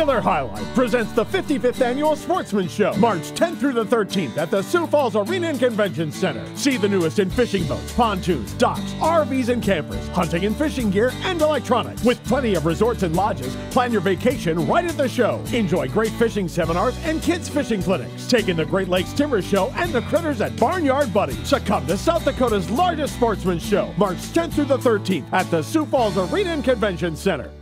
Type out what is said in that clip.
Miller High Life presents the 55th Annual Sportsman Show, March 10th through the 13th at the Sioux Falls Arena and Convention Center. See the newest in fishing boats, pontoons, docks, RVs, and campers, hunting and fishing gear, and electronics. With plenty of resorts and lodges, plan your vacation right at the show. Enjoy great fishing seminars and kids' fishing clinics. Take in the Great Lakes Timber Show and the critters at Barnyard Buddy. Succumb to South Dakota's largest sportsman show, March 10th through the 13th at the Sioux Falls Arena and Convention Center.